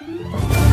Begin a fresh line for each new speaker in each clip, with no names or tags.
Hey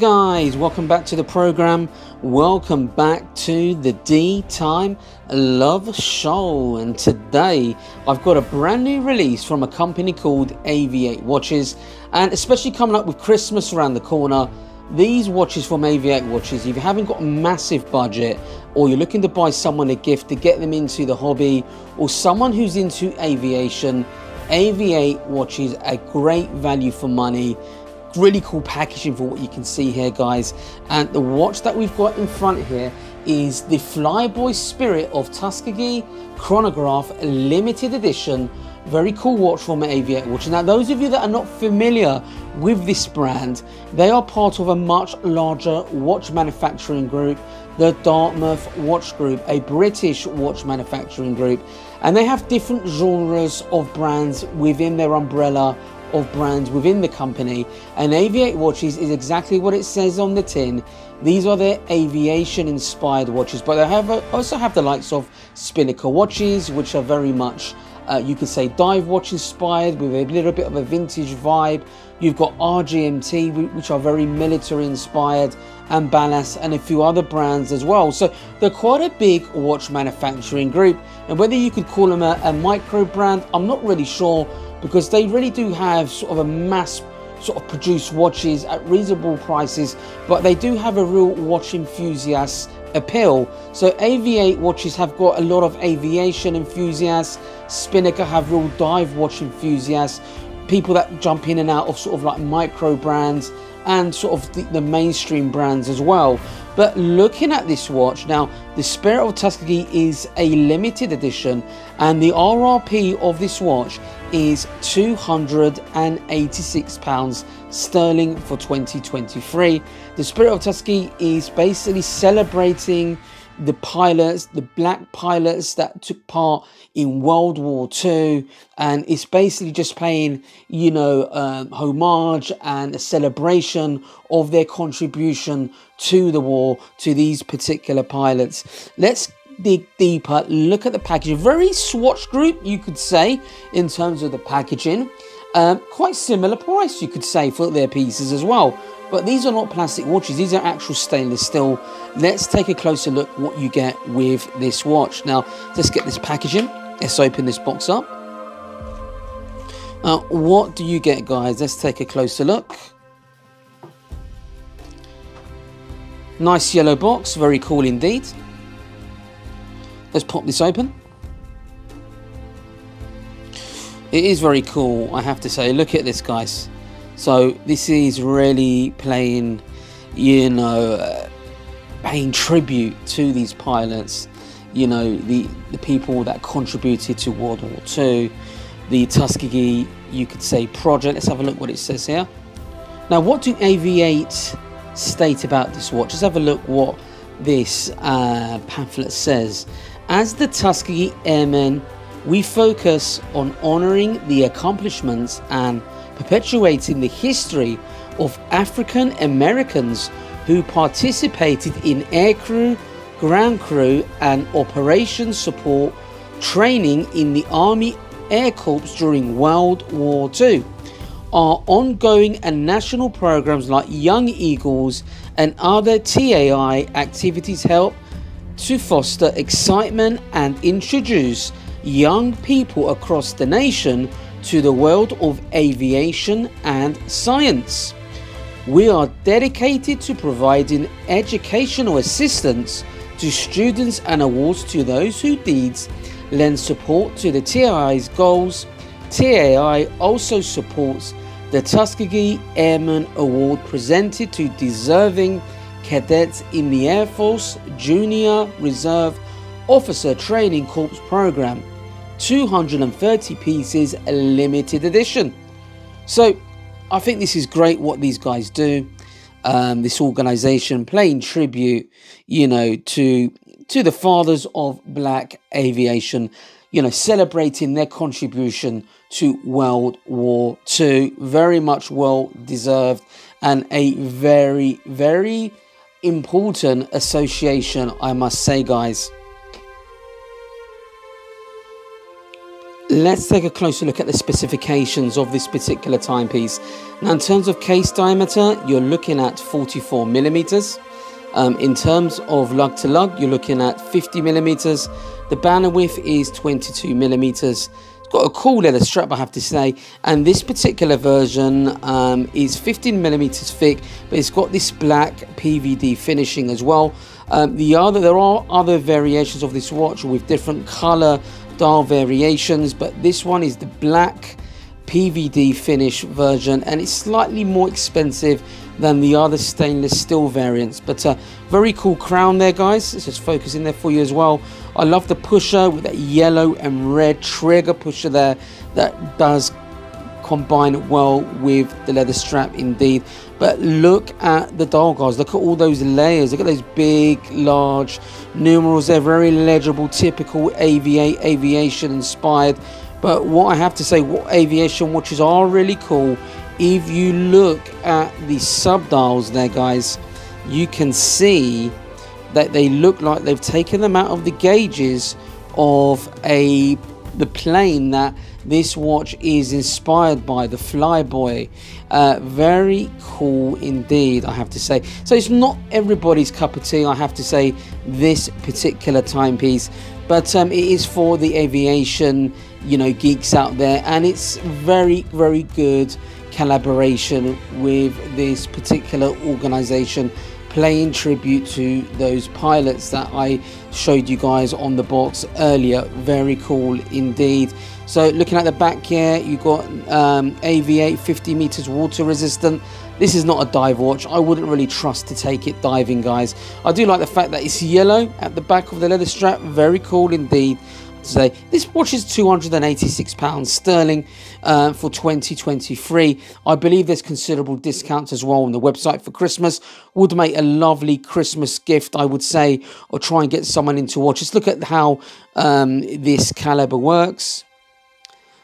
guys, welcome back to the program. Welcome back to the D Time Love Show. And today I've got a brand new release from a company called AVI-8 Watches. And especially coming up with Christmas around the corner, these watches from AVI-8 Watches, if you haven't got a massive budget or you're looking to buy someone a gift to get them into the hobby or someone who's into aviation, AVI-8 Watches a great value for money really cool packaging for what you can see here guys. And the watch that we've got in front here is the Flyboy Spirit of Tuskegee Chronograph limited edition. Very cool watch from AVI-8 Watch. Now those of you that are not familiar with this brand, they are part of a much larger watch manufacturing group, the Dartmouth Watch Group, a British watch manufacturing group, and they have different genres of brands within their umbrella of brands within the company and AVI-8 watches is exactly what it says on the tin. These are their aviation inspired watches but they have also have the likes of Spinnaker watches which are very much uh, you could say dive watch inspired with a little bit of a vintage vibe. You've got RGMT which are very military inspired and Ballast and a few other brands as well. So they're quite a big watch manufacturing group and whether you could call them a, a micro brand I'm not really sure because they really do have sort of a mass sort of produce watches at reasonable prices but they do have a real watch enthusiast appeal. So AVI-8 watches have got a lot of aviation enthusiasts Spinnaker have real dive watch enthusiasts people that jump in and out of sort of like micro brands and sort of the, the, mainstream brands as well. But looking at this watch now, the Spirit of Tuskegee is a limited edition, and the RRP of this watch is 286 pounds sterling for 2023. The Spirit of Tuskegee is basically celebrating the pilots, the black pilots that took part in World War II, and it's basically just paying, you know, um, homage and a celebration of their contribution to the war to these particular pilots. Let's dig deeper, look at the packaging. Very Swatch group, you could say, in terms of the packaging. Um, quite similar price, you could say, for their pieces as well. But these are not plastic watches, these are actual stainless steel. Let's take a closer look what you get with this watch. Now, let's get this packaging. Let's open this box up. Now, what do you get, guys? Let's take a closer look. Nice yellow box, very cool indeed. Let's pop this open. It is very cool, I have to say. Look at this, guys. So this is really playing, you know, uh, paying tribute to these pilots. You know, the the people that contributed to World War II, the Tuskegee, you could say, project. Let's have a look what it says here. Now, what do AVI-8 state about this watch? Let's have a look what this uh, pamphlet says. As the Tuskegee Airmen, we focus on honouring the accomplishments and perpetuating the history of African Americans who participated in aircrew, ground crew, and operation support training in the Army Air Corps during World War II. are ongoing and national programs like Young Eagles and other TAI activities help to foster excitement and introduce young people across the nation to the world of aviation and science. We are dedicated to providing educational assistance to students and awards to those who deeds lend support to the TAI's goals. TAI also supports the Tuskegee Airman Award presented to deserving cadets in the Air Force Junior Reserve Officer Training Corps program. 230 pieces, limited edition. So, I think this is great what these guys do. Um, this organization playing tribute, you know, to to the fathers of black aviation, you know, celebrating their contribution to World War II. Very much well deserved and a very, very important association, I must say, guys. Let's take a closer look at the specifications of this particular timepiece. Now, in terms of case diameter, you're looking at 44 millimeters. Um, in terms of lug to lug, you're looking at 50 millimeters. The banner width is 22 millimeters. It's got a cool leather strap, I have to say. And this particular version um, is 15 millimeters thick, but it's got this black PVD finishing as well. Um, the other, there are other variations of this watch with different color dial variations, but this one is the black PVD finish version, and it's slightly more expensive than the other stainless steel variants. But a very cool crown there, guys. Let's just focus in there for you as well. I love the pusher with that yellow and red trigger pusher there that does combine well with the leather strap indeed. But look at the dial guys, look at all those layers, look at those big, large numerals. They're very legible, typical AVI-8, aviation inspired. But what I have to say, what aviation watches are really cool if you look at the subdials there guys you can see that they look like they've taken them out of the gauges of a the plane that this watch is inspired by the flyboy. Uh, very cool indeed i have to say. So it's not everybody's cup of tea i have to say this particular timepiece but um, it is for the aviation you know geeks out there and it's very very good collaboration with this particular organization playing tribute to those pilots that I showed you guys on the box earlier. Very cool indeed. So looking at the back here you've got um, AVI-8 50 meters water resistant. This is not a dive watch. I wouldn't really trust to take it diving guys. I do like the fact that it's yellow at the back of the leather strap. Very cool indeed today. This watch is £286 sterling uh, for 2023. I believe there's considerable discounts as well on the website for Christmas. Would make a lovely Christmas gift, I would say, or try and get someone into watch. Just look at how um, this caliber works.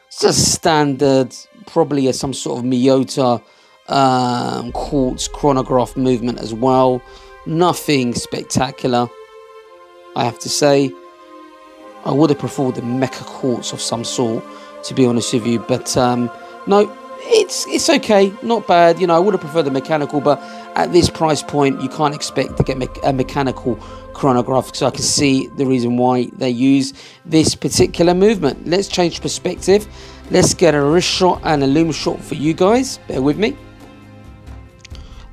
It's a standard, probably a, some sort of Miyota um, quartz chronograph movement as well. Nothing spectacular, I have to say. I would have preferred the meca-quartz of some sort, to be honest with you. But um, no, it's it's okay, not bad. You know, I would have preferred the mechanical, but at this price point, you can't expect to get me a mechanical chronograph. So I can see the reason why they use this particular movement. Let's change perspective. Let's get a wrist shot and a lume shot for you guys. Bear with me.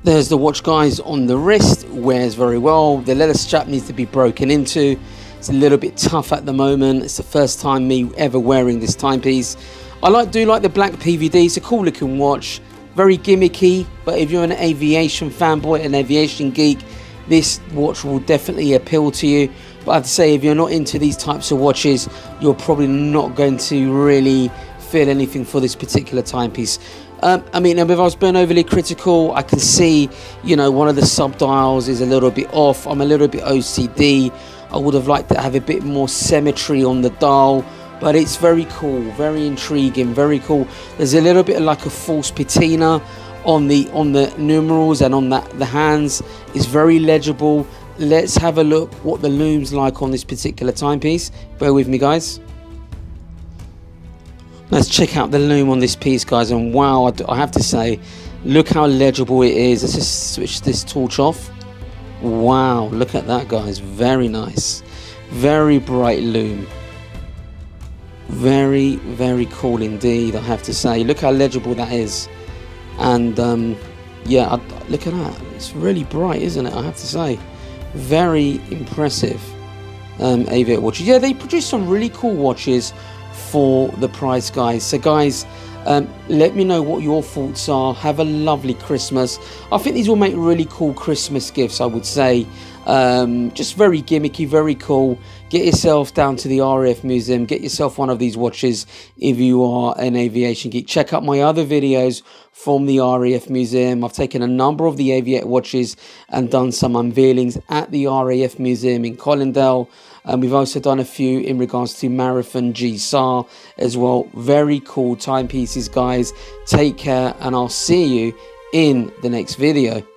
There's the watch guys on the wrist, wears very well. The leather strap needs to be broken into. It's a little bit tough at the moment. It's the first time me ever wearing this timepiece. I like do like the black PVD. It's a cool looking watch. Very gimmicky, but if you're an aviation fanboy, an aviation geek, this watch will definitely appeal to you. But I'd say, if you're not into these types of watches, you're probably not going to really feel anything for this particular timepiece. Um, I mean, if I was being overly critical, I can see, you know, one of the sub dials is a little bit off. I'm a little bit OCD. I would have liked to have a bit more symmetry on the dial but it's very cool very intriguing very cool there's a little bit like a false patina on the on the numerals and on that the hands is very legible let's have a look what the lume's like on this particular timepiece bear with me guys Let's check out the lume on this piece, guys. And wow, I have to say, look how legible it is. Let's just switch this torch off. Wow, look at that, guys. Very nice. Very bright lume. Very, very cool indeed, I have to say. Look how legible that is. And um, yeah, I, look at that. It's really bright, isn't it? I have to say. Very impressive um, aviator watches. Yeah, they produce some really cool watches for the price, guys. So, guys, um, let me know what your thoughts are. Have a lovely Christmas. I think these will make really cool Christmas gifts, I would say. Um, just very gimmicky, very cool. Get yourself down to the RAF Museum. Get yourself one of these watches if you are an aviation geek. Check out my other videos from the RAF Museum. I've taken a number of the aviator watches and done some unveilings at the RAF Museum in Colindale. And we've also done a few in regards to Marathon GSAR as well. Very cool timepieces, guys. Take care, and I'll see you in the next video.